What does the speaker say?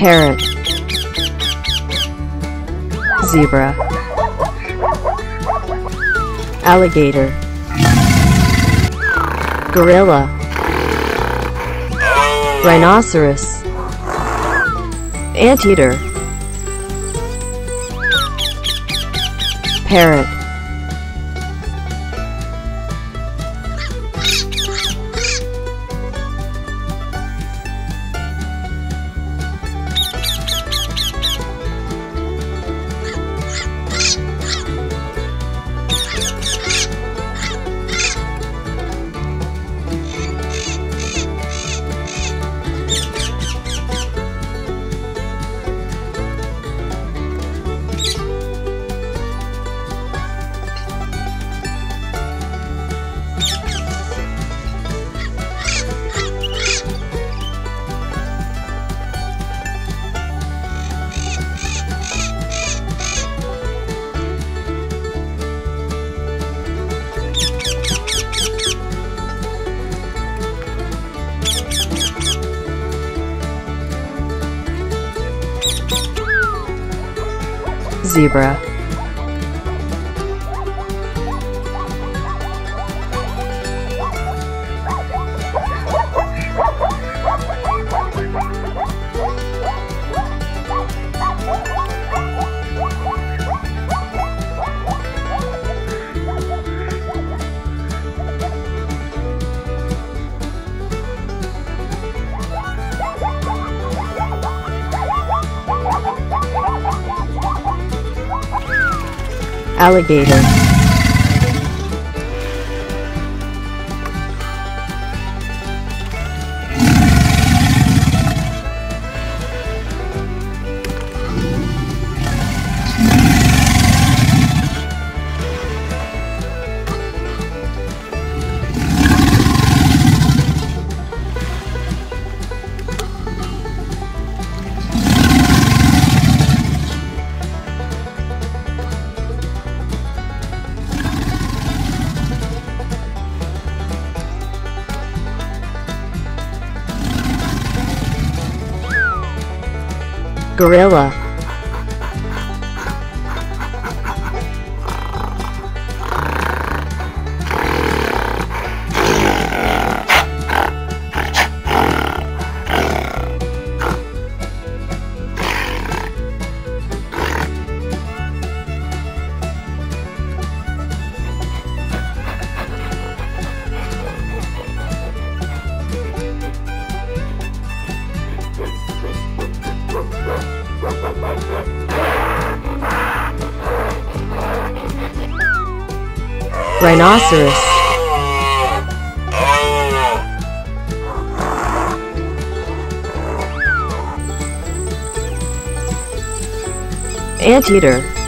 Parrot Zebra. Alligator. Gorilla. Rhinoceros. Anteater. Parrot Zebra Alligator Gorilla Rhinoceros. Anteater